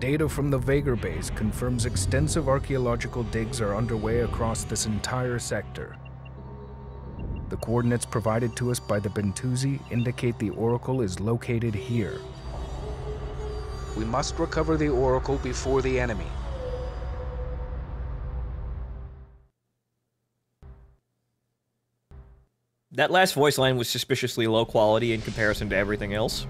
Data from the Vaygr base confirms extensive archaeological digs are underway across this entire sector. The coordinates provided to us by the Bentusi indicate the Oracle is located here. We must recover the Oracle before the enemy. That last voice line was suspiciously low quality in comparison to everything else.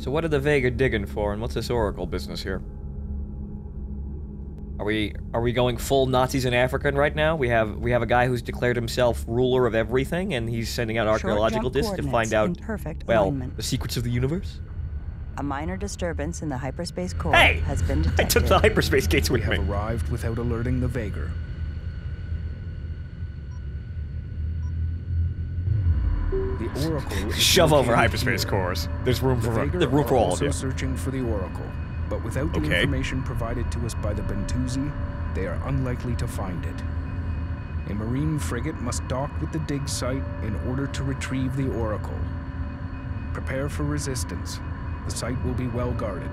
So what are the Vaygr digging for, and what's this Oracle business here? Are we are we going full Nazis in Africa right now? We have we have a guy who's declared himself ruler of everything, and he's sending out archaeological discs to find out perfect well alignment. the secrets of the universe. A minor disturbance in the hyperspace core Hey! has been I took the hyperspace gates We with have me. arrived without alerting the Vaygr. The Oracle Shove over hyperspace here. cores. There's room for Vaygr there's room for are all of also you. searching for the Oracle, but without the Okay. information provided to us by the Bentusi, they are unlikely to find it. A marine frigate must dock with the dig site in order to retrieve the Oracle. Prepare for resistance. The site will be well guarded.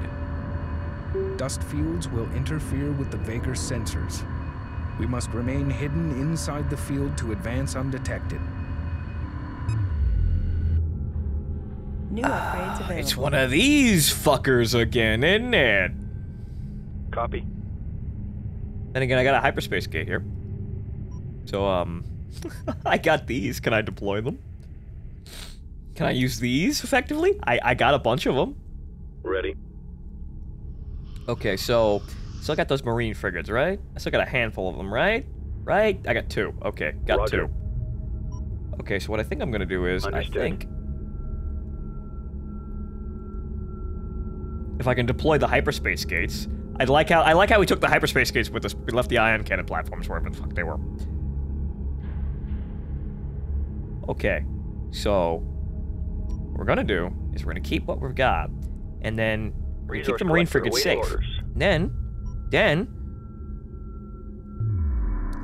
Dust fields will interfere with the Vaygr sensors. We must remain hidden inside the field to advance undetected. New upgrades available. It's one of these fuckers again, isn't it? Copy. Then again, I got a hyperspace gate here. So, um, I got these. Can I deploy them? Can I use these effectively? I, I got a bunch of them. Ready. Okay, so, still got those marine frigates, right? I still got a handful of them, right? Right? I got two. Okay, got Roger. two. Okay, so what I think I'm gonna do is, Understood. I think... If I can deploy the hyperspace gates, I'd like how I like how we took the hyperspace gates with us. We left the ion cannon platforms wherever the fuck they were. Okay, so what we're gonna do is we're gonna keep what we've got, and then we're gonna keep the marine collector frigate awaiting safe. orders. Then, then,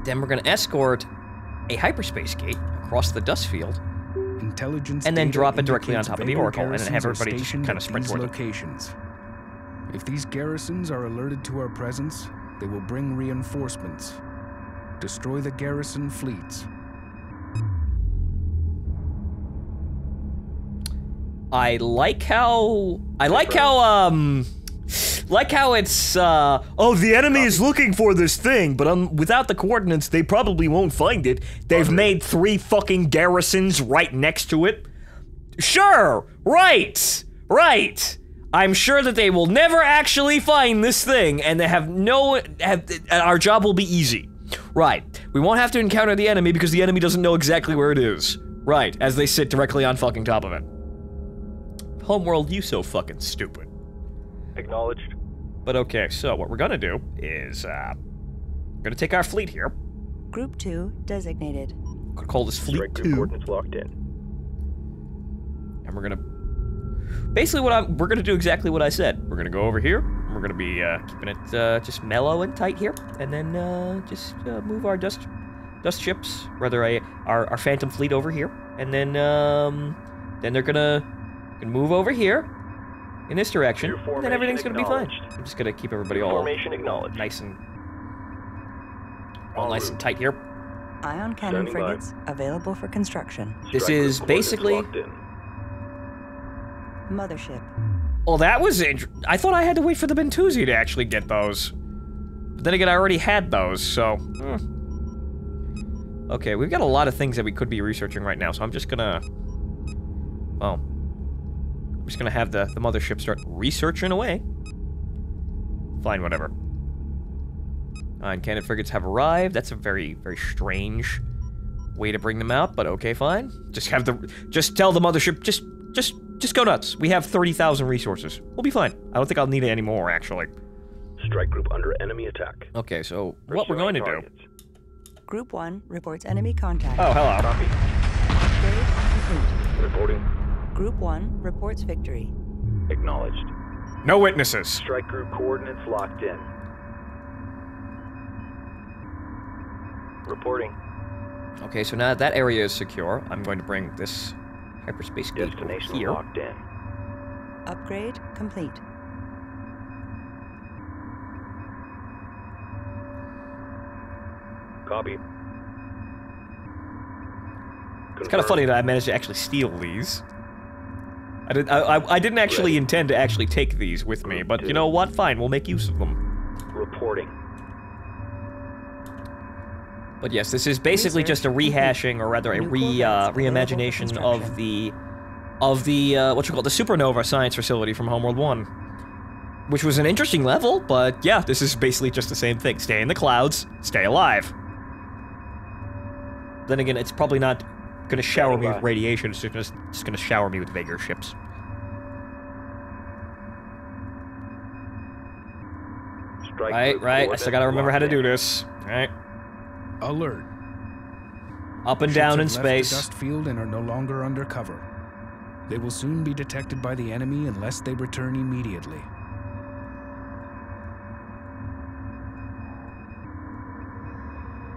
then we're gonna escort a hyperspace gate across the dust field. Intelligence And then drop it directly on top of the Oracle and then have garrisons everybody just kinda at sprint these toward them. Locations. If these garrisons are alerted to our presence, they will bring reinforcements. Destroy the garrison fleets. I like how I like how um like how it's uh oh the enemy is looking for this thing but um without the coordinates they probably won't find it. They've made three fucking garrisons right next to it. Sure. Right. Right. I'm sure that they will never actually find this thing and they have no have our job will be easy. Right. We won't have to encounter the enemy because the enemy doesn't know exactly where it is. Right, as they sit directly on fucking top of it. Homeworld, you so fucking stupid. Acknowledged. But okay, so what we're gonna do is, uh, we're gonna take our fleet here. Group 2 designated. Gonna call this Fleet Strike 2. coordinates locked in. And we're gonna, basically what I'm, we're gonna do exactly what I said. We're gonna go over here, and we're gonna be, uh, keeping it, uh, just mellow and tight here. And then, uh, just, uh, move our dust, dust ships, rather, a, our, our Phantom fleet over here. And then, um, then they're gonna, gonna move over here, in this direction, and then everything's gonna be fine. I'm just gonna keep everybody Your all formation acknowledged. nice and all En nice and tight here. Ion cannon Standing by. frigates available for construction. This Strike is basically- locked in. Mothership. Well, that was int- I thought I had to wait for the Bentusi to actually get those. But then again, I already had those, so. hmm. Okay, we've got a lot of things that we could be researching right now, so I'm just gonna. Well. I'm just gonna have the, the mothership start researching away. Fine, whatever. Ion cannon frigates have arrived. That's a very, very strange way to bring them out, but okay, fine. Just have the. Just tell the mothership, just. Just. Just go nuts. We have 30,000 resources. We'll be fine. I don't think I'll need it anymore, actually. Strike group under enemy attack. Okay, so what we're going to do. Group 1 reports enemy contact. Oh, hello. Copy. Upgrade complete. Reporting. Group 1 reports victory. Acknowledged. No witnesses. Strike group coordinates locked in. Reporting. Okay, so now that that area is secure, I'm going to bring this hyperspace gate Destination here. locked in. Upgrade complete. Copy. It's kind of funny that I managed to actually steal these. I, did, I, I, I didn't actually Ready. intend to actually take these with me, but you know what? Fine, we'll make use of them. Reporting. But yes, this is basically just a rehashing, or rather a re uh, reimagination of the of the uh, what you call the supernova science facility from Homeworld One, which was an interesting level. But yeah, this is basically just the same thing: stay in the clouds, stay alive. Then again, it's probably not going to shower me with radiation. It's just going just to shower me with Vaygr ships. Strike Right, right. I still got to remember how to do this. Right, Alert. up and Ships down have in left space. The dust field and are no longer under cover. They will soon be detected by the enemy unless they return immediately.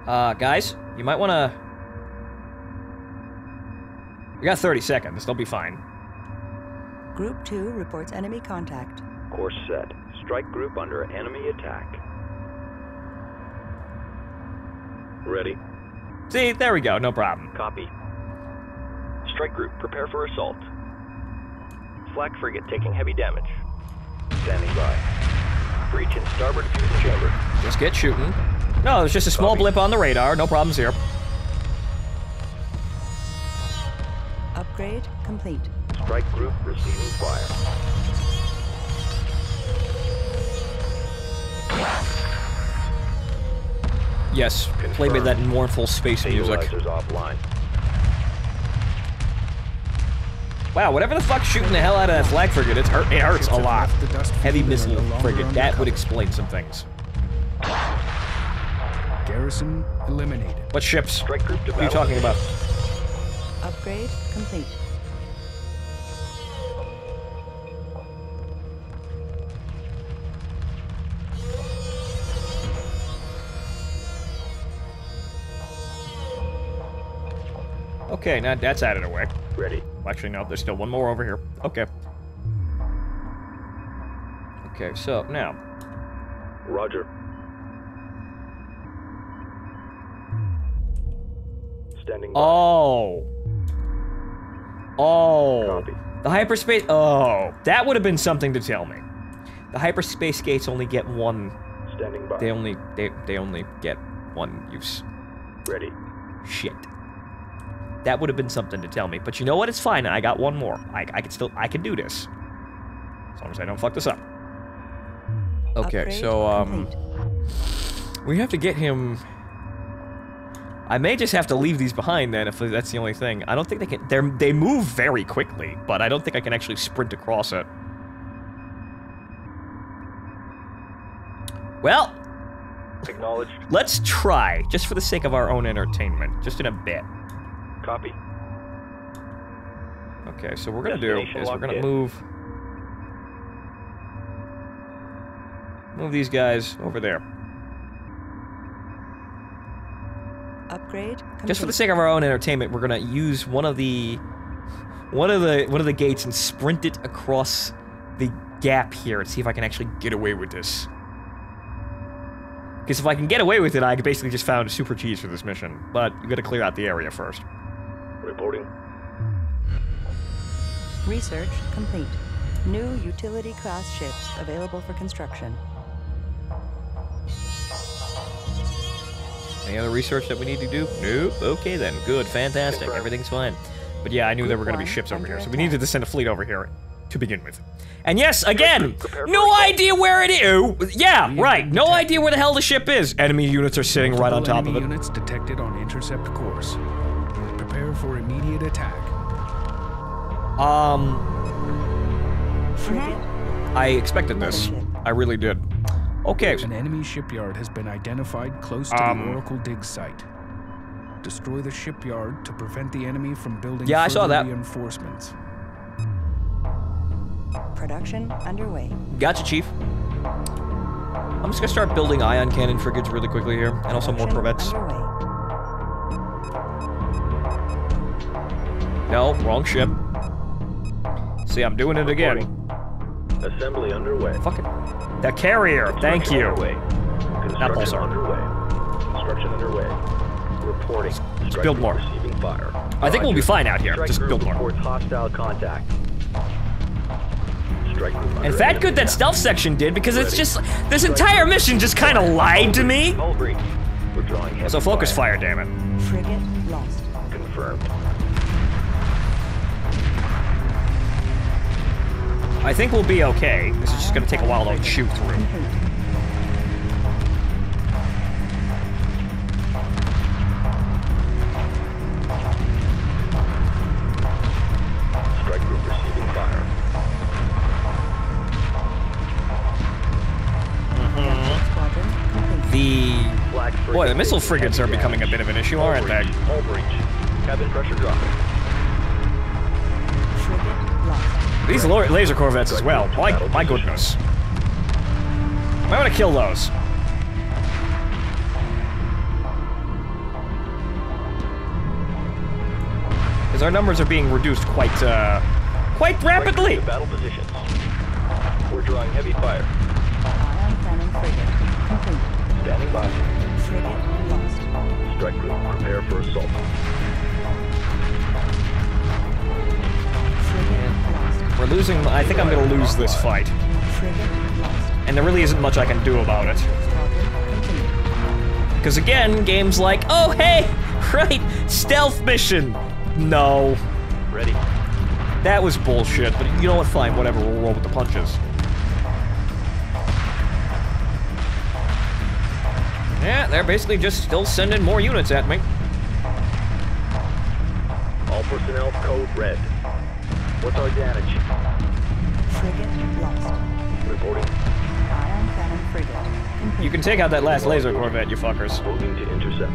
Uh, guys, you might want to. We got 30 seconds. They'll be fine. Group 2 reports enemy contact. Course set. Strike group under enemy attack. Ready. See, there we go. No problem. Copy. Strike group, prepare for assault. Flak frigate taking heavy damage. Standing by. Breach in starboard fuel chamber. Just get shooting. No, it's just a small Copy. blip on the radar. No problems here. Upgrade complete. Strike group receiving fire. Yes, play me that mournful space music. Offline. Wow, whatever the fuck's shooting the hell out of that flag frigate, it's hurt. It hurts a lot. left the dust Heavy field and are missile no frigate. That would explain some things. Garrison eliminated. What ships? Strike group to What are you talking about? Upgrade complete. Okay, now that's out of the way. Ready. Actually, no, there's still one more over here. Okay. Okay, so now, Roger. Standing by. Oh. Oh. Copy. The hyperspace. Oh, that would have been something to tell me. The hyperspace gates only get one. Standing by. They only they they only get one use. Ready. Shit. That would have been something to tell me. But you know what? It's fine. I got one more. I I can still I can do this. As long as I don't fuck this up. Okay, Upgrade so um. complete. We have to get him. I may just have to leave these behind then, if that's the only thing. I don't think they can. They they move very quickly, but I don't think I can actually sprint across it. Well, Acknowledged. let's try, just for the sake of our own entertainment, just in a bit. Copy. Okay, so what we're gonna do is we're gonna in. move move these guys over there. Upgrade complete. Just for the sake of our own entertainment, we're gonna use one of the one of the one of the gates and sprint it across the gap here and see if I can actually get away with this. Because if I can get away with it, I basically just found super cheese for this mission. But you gotta clear out the area first. Reporting. Research complete. New utility class ships available for construction. Any other research that we need to do? Nope. Okay then. Good. Fantastic. Everything's fine. But yeah, I knew there were going to be ships over here, so we needed to send a fleet over here to begin with. And yes, again, no idea where it is. Oh, Yeah, right. No idea where the hell the ship is. Enemy units are sitting right on top of it. Units detected on intercept course. Prepare for immediate attack. Um, I expected this. I really did. Okay. An enemy shipyard has been identified close to Um. the Oracle dig site. Destroy the shipyard to prevent the enemy from building Yeah, I saw further that. reinforcements. Production underway. Gotcha, Chief. I'm just gonna start building ion cannon frigates really quickly here, and also more corvettes. Underway. No, wrong ship. See, I'm doing it again. Assembly underway. Fuck it. The carrier, thank you. Underway. Construction Pulsar. underway. Construction underway. Reporting. Strike build more. Receiving fire. I think we'll be fine out here. Strike Just build more. reports hostile contact. And under fat good that stealth section did because it's just this entire mission just kind of lied to me. Hull breach. We're drawing heavy So focus fire, damn it. Frigate lost. Confirmed. I think we'll be okay. This is just gonna take a while to Frigate shoot through. Strike group receiving fire. Mm-hmm. The boy, the missile frigates are becoming a bit of an issue, aren't they? breach. Hull breach. Cabin pressure dropping. These laser corvettes as well. My my goodness. I want to kill those. Because our numbers are being reduced quite, uh, quite rapidly. Battle positions. We're drawing heavy fire. Ion cannon frigate complete. Standing by. Frigate lost. Strike group, prepare for assault. We're losing. I think I'm gonna lose this fight, and there really isn't much I can do about it. Because again, games like, oh hey, right, stealth mission. No, Ready. that was bullshit. But you know what? Fine, whatever. We'll roll with the punches. Yeah, they're basically just still sending more units at me. All personnel code red. What's our damage? Frigate lost. Reporting. Ion cannon frigate complete. You can take out that last laser corvette, you fuckers. Moving to intercept.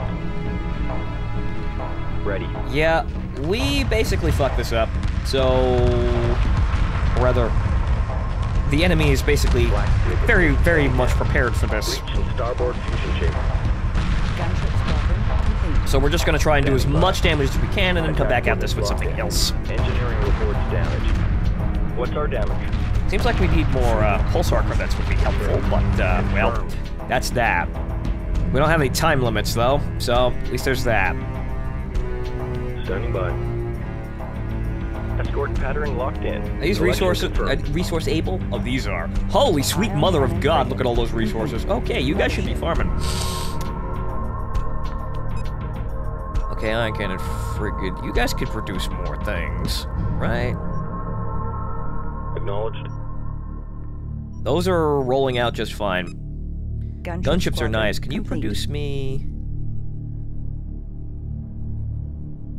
Ready. Yeah, we basically fucked this up. So, or rather, the enemy is basically very, very much prepared for this. Breach and starboard fusion chamber. Gunship squadron complete. So we're just gonna try and do as much damage as we can and then come back at this with something else. Engineering reports damage. What's our damage? Seems like we need more uh, pulsar corvettes would be helpful, but, uh, well, that's that. We don't have any time limits, though, so at least there's that. Standing by. Escort patterning locked in. Are these resources uh, resource able? Oh, these are. Holy sweet mother of God! Look at all those resources. Okay, you guys should be farming. Okay, I can frigate. You guys could produce more things, right? Acknowledged. Those are rolling out just fine. Gunship Gunships are nice. Can you produce me?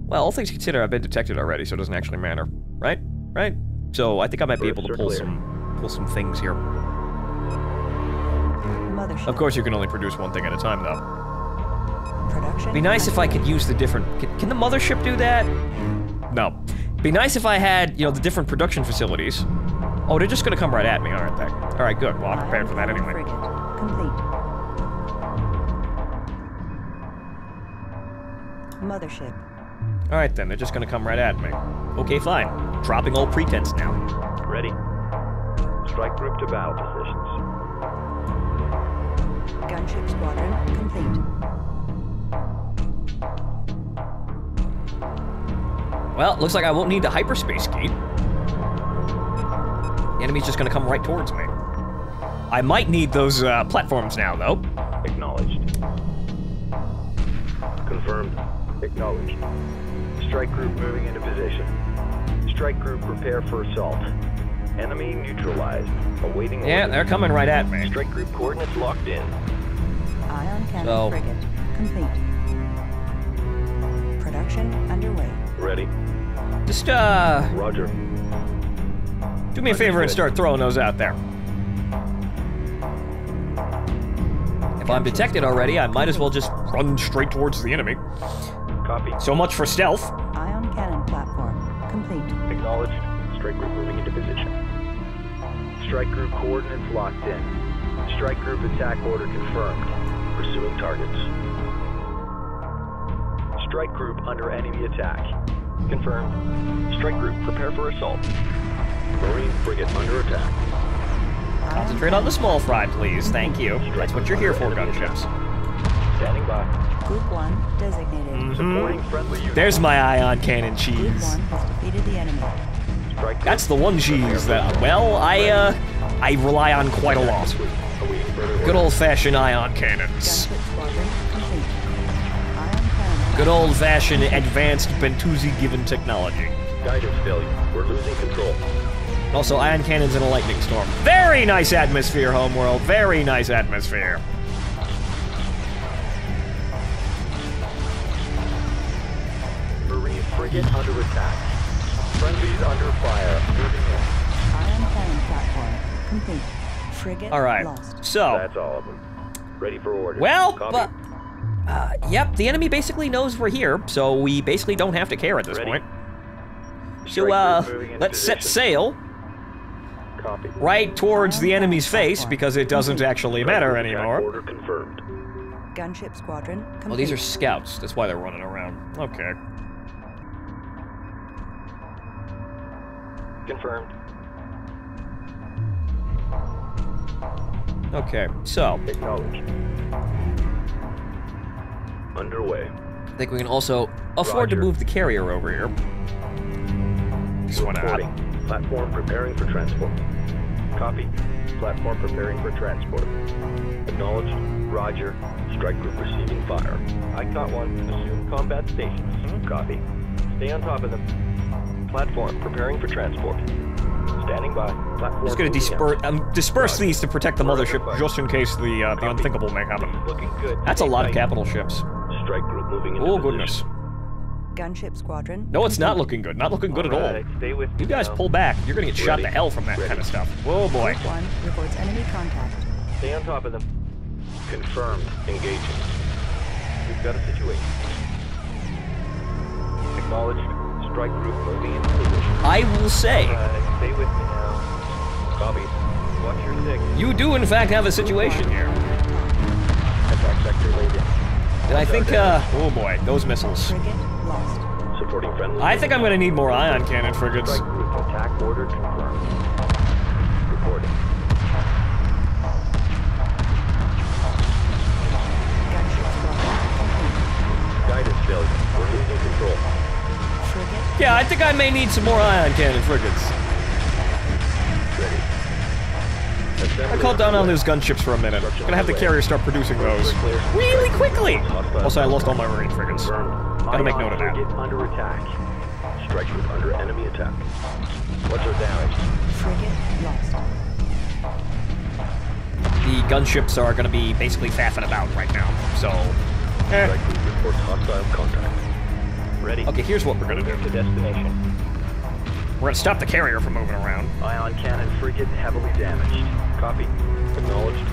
Well, all things considered, I've been detected already, so it doesn't actually matter, right? Right? So I think I might be able to pull some pull some things here. Mothership. Of course, you can only produce one thing at a time, though. Production. Be nice if I could use the different. Can, can the mothership do that? No. Be nice if I had, you know, the different production facilities. Oh, they're just gonna come right at me, aren't they? All right, good. Well, I'm prepared for that anyway. Frigate complete. Mothership. All right, then. They're just gonna come right at me. Okay, fine. Dropping all pretense now. Ready. Strike group to battle positions. Gunship squadron complete. Well, looks like I won't need the hyperspace gate. The enemy's just gonna come right towards me. I might need those uh, platforms now, though. Acknowledged. Confirmed. Acknowledged. Strike group moving into position. Strike group prepare for assault. Enemy neutralized. Awaiting Yeah, orders. they're coming right at me. Strike group coordinates locked in. Ion cannon So- frigate complete. Production underway. Ready. Just, uh, Roger. do me a favor and start throwing those out there. If I'm detected already, I might as well just run straight towards the enemy. Copy. So much for stealth. Ion cannon platform complete. Acknowledged. Strike group moving into position. Strike group coordinates locked in. Strike group attack order confirmed. Pursuing targets. Strike group under enemy attack. Confirmed. Strike group, prepare for assault. Marine frigate under attack. Concentrate on the small fry, please. Thank you. That's what you're here for, gunships. Standing by. Group 1 designated. Supporting friendly units. There's my ion cannon Group cheese. 1 has defeated the enemy. Strike That's the one cheese that, well, I, uh, I rely on quite a lot. Good old-fashioned ion cannons. Good old-fashioned advanced Bentusi-given technology. Guidance failure. We're losing control. Also, ion cannons and a lightning storm. Very nice atmosphere, homeworld. Very nice atmosphere. Marine frigate under attack. Friendlies under fire. Moving in. Ion cannon platform complete. Frigate All right. lost. So, That's all of them. Ready for orders. well, Copy. but uh, yep, the enemy basically knows we're here, so we basically don't have to care at this Ready. point. So, uh, group moving into let's set sail Copy. right towards the enemy's face because it doesn't actually matter anymore. Order confirmed. Gunship squadron complete. Oh, these are scouts. That's why they're running around. Okay. Confirmed. Okay, so Acknowledged. Underway. I think we can also afford to move the carrier over here. Just why not? Reporting. Platform preparing for transport. Copy. Platform preparing for transport. Acknowledged. Roger. Strike group receiving fire. I caught one. Assume combat stations. Copy. Stay on top of them. Platform preparing for transport. Standing by. Platform. Just gonna disperse um, disperse these to protect the mothership, just in case the uh, the unthinkable may happen. Looking good. That's a lot of capital ships. Strike group moving into Oh position. goodness. Gunship squadron. No, it's not complete. looking good. Not looking good at all. Stay with You me guys now. pull back. You're gonna get shot to hell from that Ready. kind of stuff. Whoa boy. Group 1 reports enemy contact. Stay on top of them. Confirmed. Engaging. We've got a situation. Acknowledged. Strike group moving into position. I will say, Uh, stay with me now. Copy. Watch your six. you do in fact have a situation here. And I think, uh, oh boy, those missiles. Frigate lost. Supporting friendly. I think I'm gonna need more ion cannon frigates. Strike attack order confirmed. Reporting. Gunship squadron complete. Guidance failure. We're losing control. Yeah, I think I may need some more ion cannon frigates. I Assembly called down on those gunships for a minute. I'm Gonna have the carrier start producing those really quickly. Also, I lost all my marine frigates. Gotta make note of that. under attack. Strike group under enemy attack. What's our damage? frigate lost. The gunships are gonna be basically faffing about right now. So, eh. Strike hostile contact. Ready. Okay, here's what we're gonna do. To destination. We're gonna stop the carrier from moving around. Ion cannon frigate heavily damaged. Copy. Acknowledged.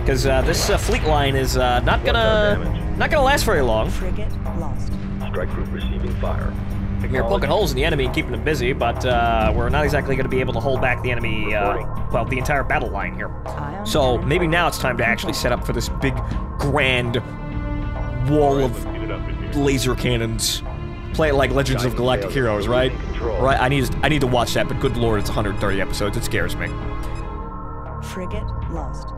Because uh, this uh, fleet line is uh, not gonna not gonna last very long. Frigate lost. Strike group receiving fire. We're poking holes in the enemy and keeping them busy, but uh, we're not exactly going to be able to hold back the enemy, uh, well, the entire battle line here. So maybe now it's time to actually set up for this big, grand wall of laser cannons. Play it like Legends of Galactic Heroes, right? Right. I need I need to watch that, but good lord, it's 130 episodes. It scares me. Frigate lost.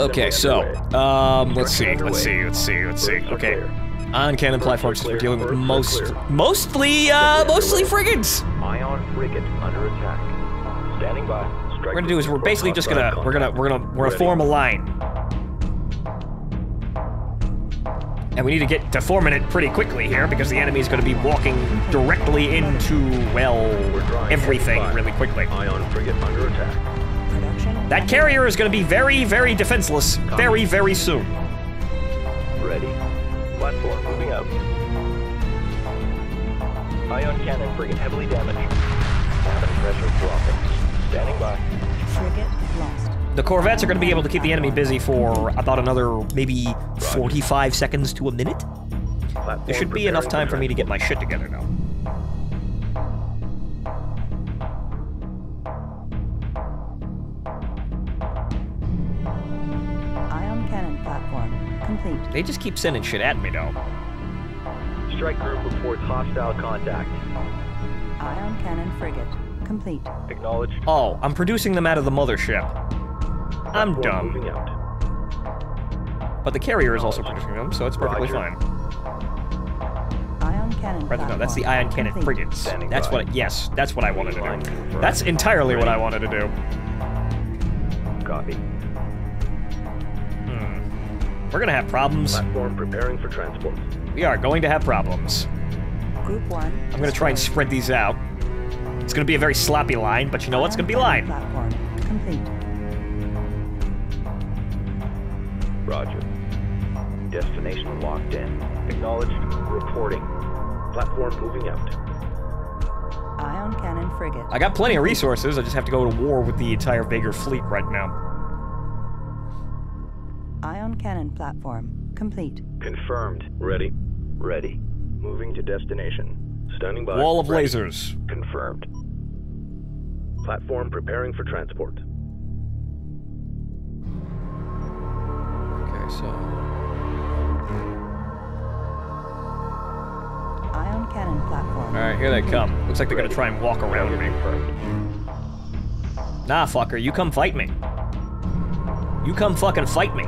Okay, so um, let's see, let's see, let's see, let's see. Okay, on cannon platforms, we're dealing with most, mostly, uh, mostly frigates. Ion frigate under attack. Standing by. Strike We're gonna do is we're basically just gonna we're gonna we're gonna we're gonna form a line. And we need to get to forming it pretty quickly here because the enemy is going to be walking directly into, well, everything really quickly. Ion frigate under attack. Production. That carrier is going to be very, very defenseless very, very soon. Ready. Platform moving out. Ion cannon frigate heavily damaged. Cabin pressure dropping. Standing by. Frigate lost. The corvettes are going to be able to keep the enemy busy for about another maybe 45 seconds to a minute. Platform There should be enough time for me to get my shit together now. They just keep sending shit at me though. Strike group reports hostile contact. Ion cannon frigate complete. Acknowledged. Oh, I'm producing them out of the mothership. I'm Platform dumb. Moving out. But the carrier is also producing them, so it's perfectly Roger. fine. Ion cannon Rather, no, that's the ion cannon complete. frigates. Standing That's by. what. yes, that's what I wanted to do. That's entirely what I wanted to do. Copy. We're gonna have problems. Platform preparing for transport. We are going to have problems. Group one. I'm gonna try and spread these out. It's gonna be a very sloppy line, but you know what's gonna be line. Platform complete. Roger. Destination locked in. Acknowledged. Reporting. Platform moving out. Ion cannon frigate. I got plenty of resources. I just have to go to war with the entire Vaygr fleet right now. Ion cannon platform complete. Confirmed. Ready. Ready. Moving to destination. Standing by. Wall of Ready. lasers. Confirmed. Platform preparing for transport. Okay, so Ion cannon platform. all right, here they come. Looks like they're gonna try and walk around me. Confirmed. Nah, fucker, you come fight me. You come fucking fight me.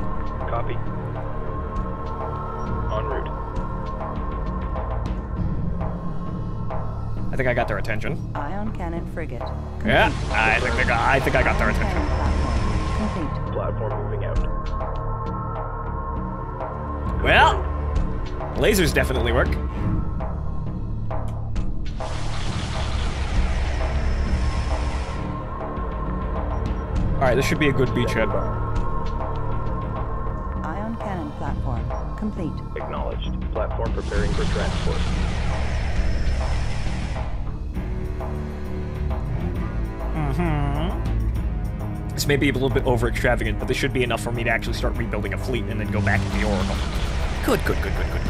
Route. I think I got their attention. Ion cannon frigate. Complete. Yeah, I think they got. I think I got their Ion attention. platform complete. Platform moving out. Well, lasers definitely work. All right, this should be a good beachhead. Complete. Acknowledged. Platform preparing for transport. This may be a little bit over extravagant, but this should be enough for me to actually start rebuilding a fleet and then go back to the Oracle. Good, good, good, good, good.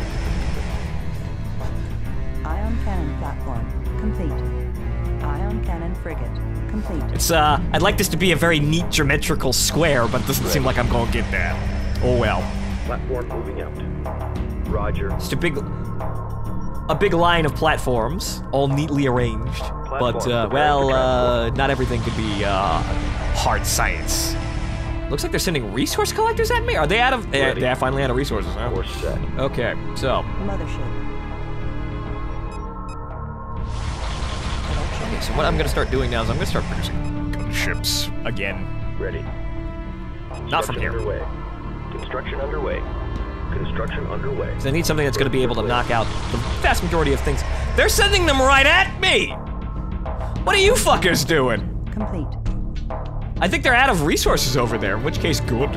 Ion cannon platform complete. Ion cannon frigate complete. It's uh, I'd like this to be a very neat geometrical square, but it doesn't seem like I'm gonna get that. Oh well. Platform moving out. Roger. Just a big, a big line of platforms, all neatly arranged. But uh, well, uh, not everything could be uh, hard science. Looks like they're sending resource collectors at me. Are they out of? They're, they're finally out of resources. Huh? Course set. Okay, so Mothership. okay, so what I'm gonna start doing now is I'm gonna start producing ships again. Ready. Not from Construction here. Underway. Construction underway. Construction underway. 'Cause I need something that's gonna be able to knock out the vast majority of things. They're sending them right at me. What are you fuckers doing? Complete. I think they're out of resources over there, in which case, good.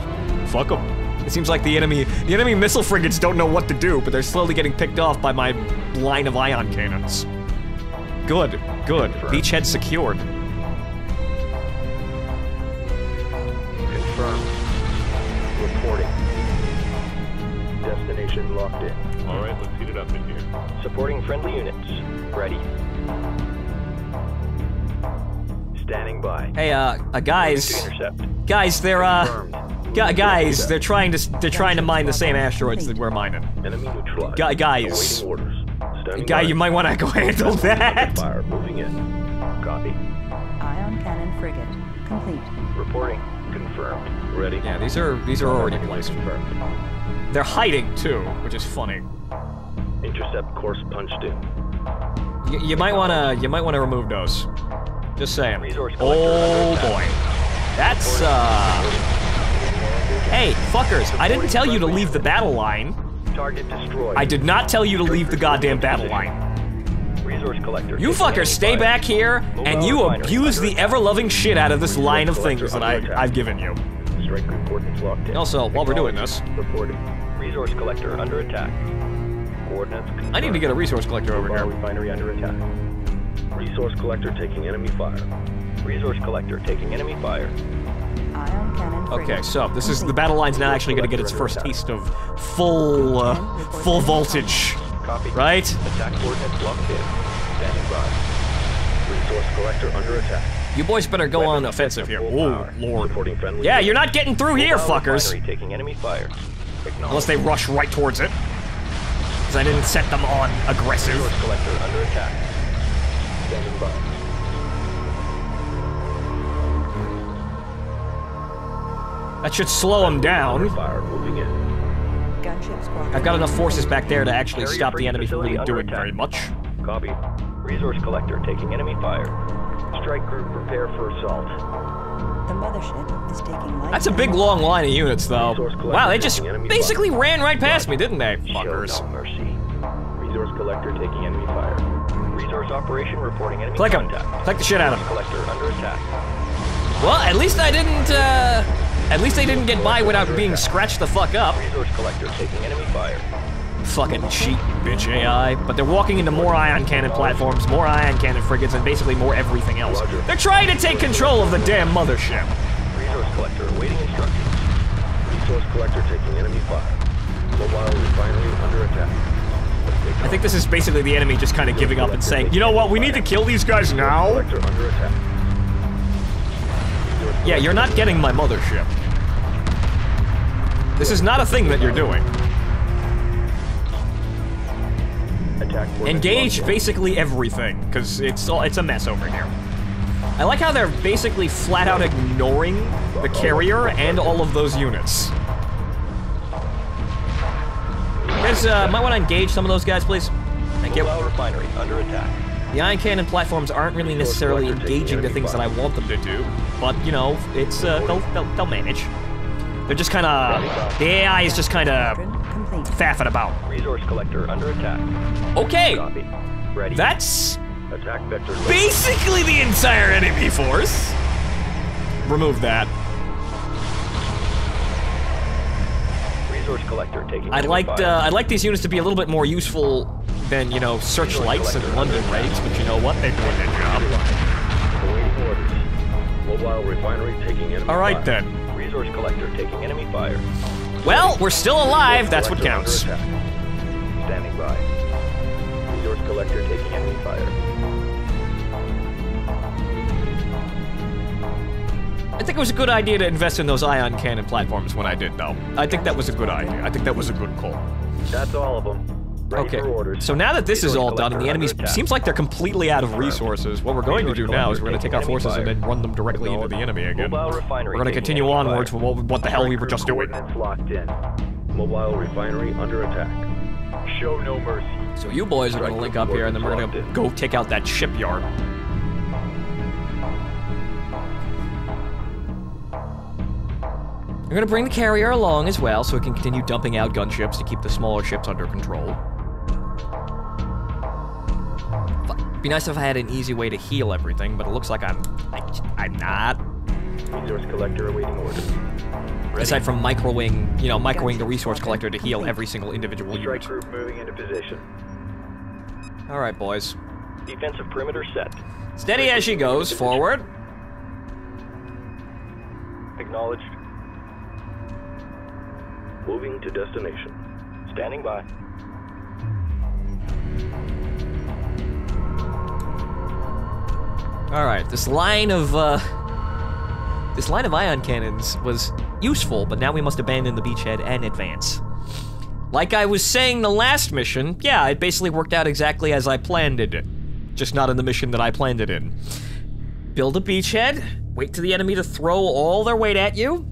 Fuck them. It seems like the enemy, the enemy missile frigates don't know what to do, but they're slowly getting picked off by my line of ion cannons. Good, good. Beachhead secured. Destination locked in. All right, let's heat it up in here. Supporting friendly units. Ready. Standing by. Hey, uh, uh guys, guys, they're uh, gu- guys, they're trying to, they're trying to mine the same asteroids that we're mining. Enemy neutralized. Gu- guys. Awaiting orders. Standing Guy, you might want to go handle that. Fire moving in. Copy. Ion cannon frigate complete. Reporting. Confirmed. Ready. Yeah, these are these are already placed. Confirmed. They're hiding too, which is funny. Intercept course punched in. You, you might wanna you might wanna remove those. Just saying. Oh boy, that's uh. Hey, fuckers! I didn't tell you to leave the battle line. Target destroyed. I did not tell you to leave the goddamn battle line. Resource collector. You fuckers stay back here and you abuse the ever-loving shit out of this line of things that I, I've given you. Strike coordinates locked in. Also, while we're doing this- Acknowledged. Reporting. Resource collector under attack. Coordinates. Confirmed. I need to get a resource collector over here. refinery under attack. Resource collector taking enemy fire. Resource collector taking enemy fire. Ion cannon. Okay, so this is the complete. battle line's now actually going to get its first taste of full, uh, full voltage, Copy. right? By. Resource collector under attack. You boys better go on offensive here. Oh, lord. Yeah, you're not getting through here, Mobile fuckers. refinery taking enemy fire. Unless they rush right towards it. Because I didn't set them on aggressive. Resource collector under attack. Standing by. That should slow them down. Fire moving in. Gunship squadron. I've got enough forces back there to actually stop the enemy from really doing attack. very much. Copy. Resource collector taking enemy fire. Strike group prepare for assault. The mothership is taking light. That's a big long line of units, though. Wow, they just basically fire. ran right past me, didn't they? Show Fuckers. no mercy. Resource collector taking enemy fire. Resource operation reporting enemy Click 'em. contact. Click the shit out of 'em. Resource collector under attack. Well, at least I didn't, uh... At least they didn't get by without being scratched the fuck up. Resource collector taking enemy fire. Fucking cheat, bitch AI. But they're walking into more ion cannon platforms, more ion cannon frigates, and basically more everything else. Roger. They're trying to take control of the damn mothership. Resource collector awaiting instructions. Resource collector taking enemy fire. Mobile refinery under attack. I think this is basically the enemy just kind of giving up and saying, you know what, we need to kill these guys now? Collector under attack. Resource Yeah, you're not getting my mothership. This is not a thing that you're doing. Engage basically everything, because it's all, it's a mess over here. I like how they're basically flat out ignoring the carrier and all of those units. You guys uh, might want to engage some of those guys, please. Thank you. Refinery under attack. The ion cannon platforms aren't really necessarily engaging the things that I want them to do, but you know, it's uh, they'll, they'll they'll manage. They're just kind of the AI is just kind of Squadron faffing about. Resource collector under attack. Okay, Copy. Ready. that's Attack vector. basically the entire enemy force. Remove that. Resource collector taking I'd enemy like fire. uh, I'd like these units to be a little bit more useful than you know searchlights and London raids, but you know what? They're doing their job. Awaiting orders. Mobile refinery taking enemy All right fire. then. Resource collector taking enemy fire. Well, we're still alive. That's what counts. Standing by. Resource collector taking enemy fire. I think it was a good idea to invest in those ion cannon platforms when I did, though. I think that was a good idea. I think that was a good call. That's all of them. Okay. So now that this is all done and the enemy seems like they're completely out of resources, what we're going to do now is we're going to take our forces and then run them directly into the enemy again. We're going to continue onwards with what, what the hell we were just doing. Coordinates locked in. Mobile refinery under attack. Show no mercy. So you boys are going to link up here and then we're going to go take out that shipyard. We're going to bring the carrier along as well so it can continue dumping out gunships to keep the smaller ships under control. Fu- Be nice if I had an easy way to heal everything, but it looks like I'm... I, I'm not. Resource collector awaiting orders. Ready. Aside from microwing, you know, microwing the resource collector to heal every single individual Strike unit. group moving into position. Alright, boys. Defensive perimeter set. Steady as she goes, forward. Acknowledged. Moving to destination. Standing by. All right, this line of uh, this line of ion cannons was useful, but now we must abandon the beachhead and advance. Like I was saying the last mission, yeah, it basically worked out exactly as I planned it, just not in the mission that I planned it in. Build a beachhead, wait for the enemy to throw all their weight at you,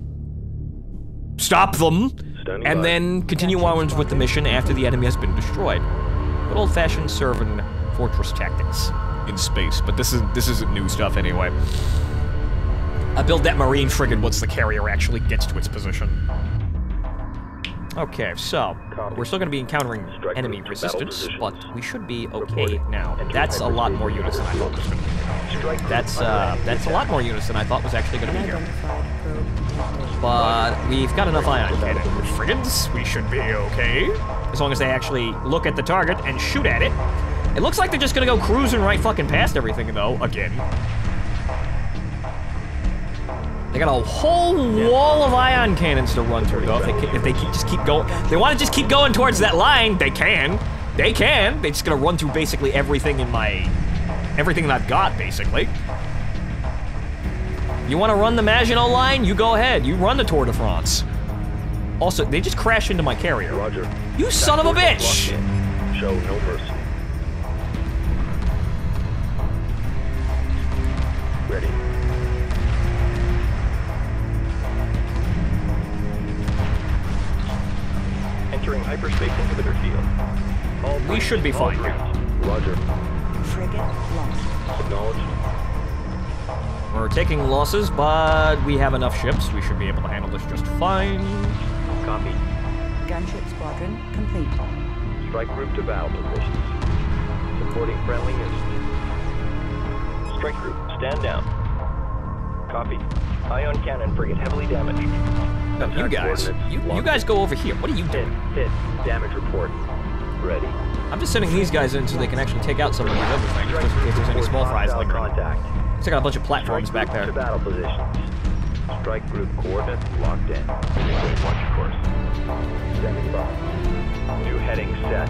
stop them, Standing and by. then continue onwards with the mission after the enemy has been destroyed. Good old-fashioned servant fortress tactics in space, but this is this isn't new stuff anyway. I build that marine frigate once the carrier actually gets to its position. Okay, so we're still going to be encountering enemy group to battle resistance, but we should be okay now. That's a lot more units than I thought was going to be. That's uh, that's a lot more units than I thought was actually going to be here. Unidentified probe detected. But we've got enough ion cannon frigates. We should be okay. As long as they actually look at the target and shoot at it. It looks like they're just gonna go cruising right fucking past everything, though, again. They got a whole wall of ion cannons to run through, though. If they, if they keep, just keep going, they want to just keep going towards that line. They can, they can. They're just gonna run through basically everything in my, everything that I've got, basically. You want to run the Maginot Line? You go ahead. You run the Tour de France. Also, they just crashed into my carrier. Roger. You son of a bitch! Show no mercy. Hyperspace inhibitor field. All We should be fine Roger. Frigate lost. Acknowledged. We're taking losses, but we have enough ships. We should be able to handle this just fine. Copy. Gunship squadron complete. Strike group to battle positions. Supporting friendly units. Strike group, stand down. Copy. Ion cannon frigate heavily damaged. You guys, you, you guys go over here. What are you doing? hit, damage report. Ready. I'm just sending these guys in so they can actually take out some of these other things, just in case there's any small fries lingering. contact. Looks like a bunch of platforms back there. To battle positions. Strike group coordinates locked in. Watch course. Standing by. New heading set.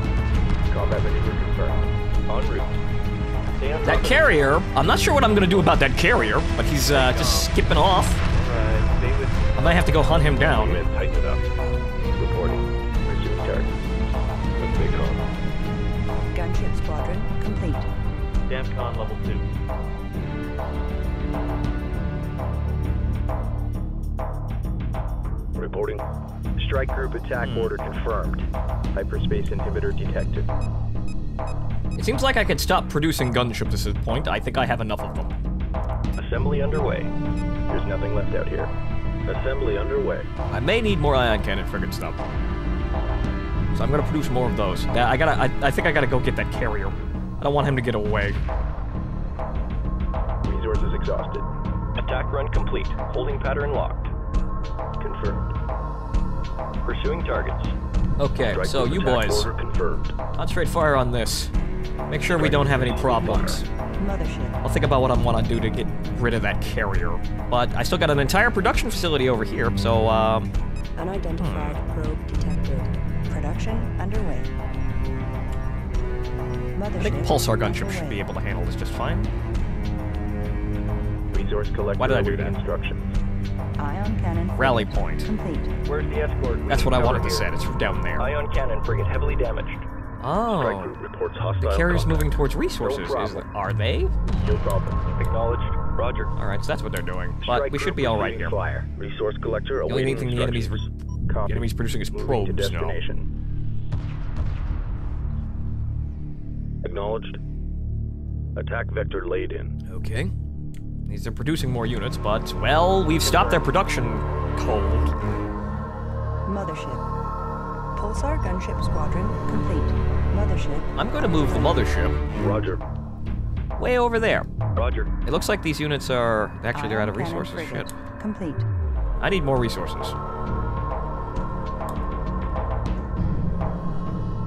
Combat maneuver confirmed. En route. Stay on top That carrier, I'm not sure what I'm gonna do about that carrier, but he's uh, just skipping off. Alright, stay with I might have to go hunt him down. Unit, tighten it up. Reporting. Resume target. Let's make on. Gunship squadron complete. Damcon level 2. Reporting. Strike group attack hmm. order confirmed. Hyperspace inhibitor detected. It seems like I could stop producing gunships at this point. I think I have enough of them. Assembly underway. There's nothing left out here. Assembly underway. I may need more ion cannon frigate stuff. So I'm gonna produce more of those. I gotta. I, I think I gotta go get that carrier. I don't want him to get away. Resources exhausted. Attack run complete. Holding pattern locked. Confirmed. Pursuing targets. Okay, Strike so you boys, confirmed. concentrate fire on this. Make sure we don't have any problems. Mothership. I'll think about what I want to do to get rid of that carrier. But I still got an entire production facility over here, so um, Unidentified probe detected. Production underway. Mothership. I think pulsar gunship underway. should be able to handle this just fine. Resource collector Why did I do that? instructions. Ion cannon. Rally point. Complete. Where's the escort? That's what I wanted to Cover say. It's down there. Ion cannon frigate heavily damaged. Strike Oh, reports hostile. the carrier's contact. moving towards resources. Is, problem. are they? No problem. Acknowledged. Roger. All right, so that's what they're doing. But Strike we should be all right here. Fire. Resource collector The only awaiting thing the enemy's re- the enemy's producing is Moving to probes now. destination. Acknowledged. Attack vector laid in. Okay. These are producing more units, but well, we've stopped their production cold. Mothership. Pulsar gunship squadron complete. Mothership. I'm going to move the mothership Roger. way over there. Roger. It looks like these units are actually they're out of resources. frigate Shit. Complete. I need more resources.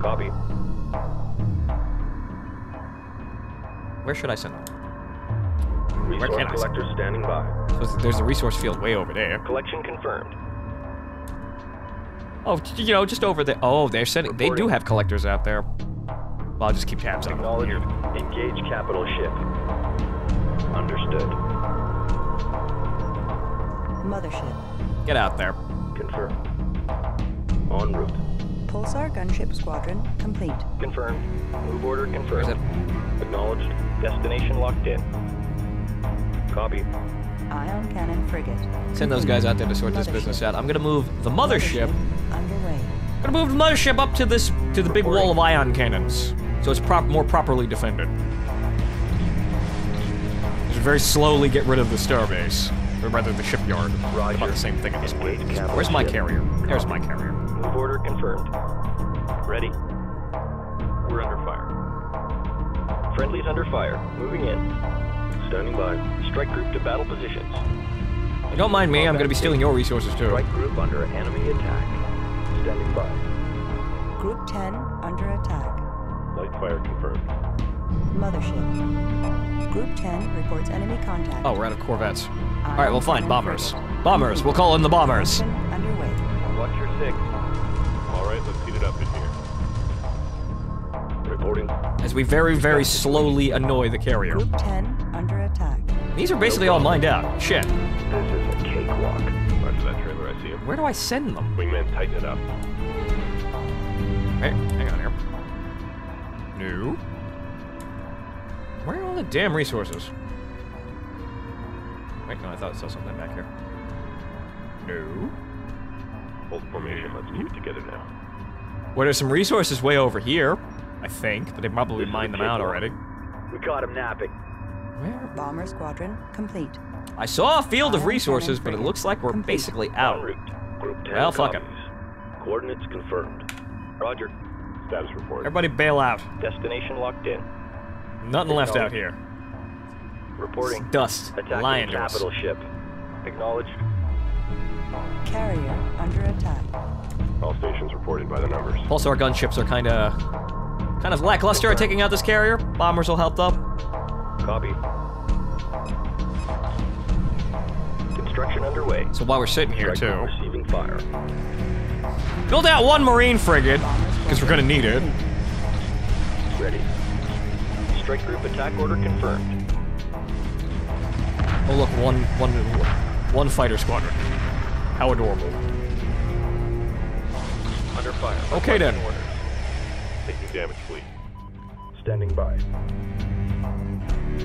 Copy. Where should I send them? Resource can I send collector standing by. So there's a resource field way over there. Collection confirmed. Oh, you know, just over there. Oh, they're sending. They do have collectors out there. Well, I'll just keep tabs on them Acknowledged. here. Engage capital ship. Understood. Mothership. Get out there. Confirmed. En route. Pulsar gunship squadron complete. Confirmed. Move order Where's confirmed. it? Acknowledged. Destination locked in. Copy. Ion cannon frigate. Send those guys out there to sort this business out. I'm gonna move the mothership. Underway. I'm gonna move the mothership up to this to the big wall of ion cannons, so it's prop more properly defended. Just very slowly get rid of the starbase, or rather the shipyard. Roger. About the same thing at this point. Where's my carrier? There's my carrier. Move order confirmed. Ready. We're under fire. Friendly's under fire. Moving in. Standing by. Strike group to battle positions. Don't mind me. I'm gonna be stealing your resources too. Strike group under enemy attack. Standing by. Group 10 under attack. Light fire confirmed. Mothership. Group 10 reports enemy contact. Oh, we're out of corvettes. All right, well, fine. cannon Bombers. Bombers. We'll call in the bombers. Underway. Watch your six. All right, let's heat it up in here. Reporting. As we very, very slowly annoy the carrier. Group 10 under attack. These are basically all mined out. Shit. This is a cakewalk. Where do I send them? Wingman, tighten it up. Hey, hang on here. No. Where are all the damn resources? Wait, no, I thought I saw something back here. No. Hold formation. Let's keep it together now. Well, there's some resources way over here, I think, but they probably mined them out already. We caught him napping. Where? Bomber squadron complete. I saw a field of resources, but it looks like we're basically out. route. Group 10 Well, fuck it. Coordinates confirmed. Roger. Status report. Everybody bail out. Destination locked in. Nothing left out here. Reporting. Dust. Attacking Lying to us. capital ship. Acknowledged. Carrier under attack. All stations reported by the numbers. Also, our gunships are kind of, kind of lackluster at taking out this carrier. Bombers will help though. Copy. Construction underway. So while we're sitting here too, Receiving fire. build out one marine frigate because we're gonna need it. Ready. Strike group attack order confirmed. Oh look, one, one, one fighter squadron. How adorable. Under fire. Okay, then. Orders. Taking damage, fleet. Standing by.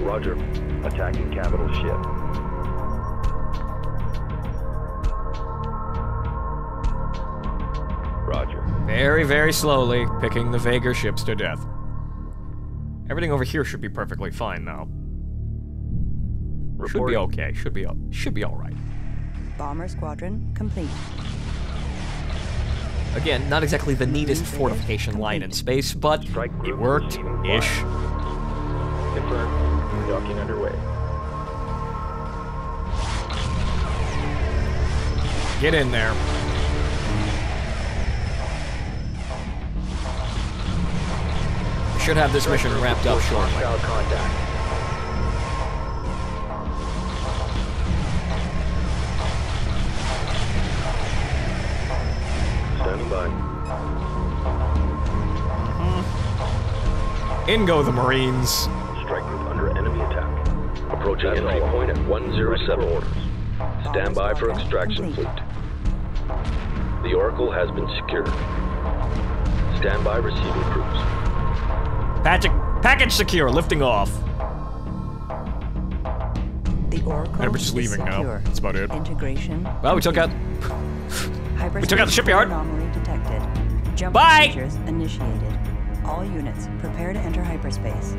Roger. Attacking capital ship. Very, very slowly picking the Vaygr ships to death. Everything over here should be perfectly fine now. Should be okay. Should be should be all right. Bomber squadron complete. Again, not exactly the neatest fortification line in space, but it worked ish. Confirmed. Docking underway. Get in there. Should have this mission wrapped up shortly. Standing by. Mm-hmm. In go the Marines. Strike group under enemy attack. Approaching entry point at 107 orders. Stand by for extraction complete. fleet. The Oracle has been secured. Stand by receiving crews. Package, package secure, lifting off. The Oracle And we're just is leaving now. secure. That's about it. Integration. Well, we took out. Hyperspace took out the shipyard. Anomaly detected. Jump Bye. procedures initiated. All units prepare to enter hyperspace.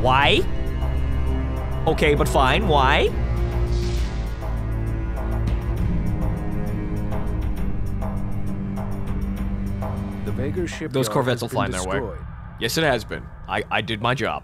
Why? Okay, but fine. Why? Those corvettes will find their way. Yes, it has been. I, I did my job.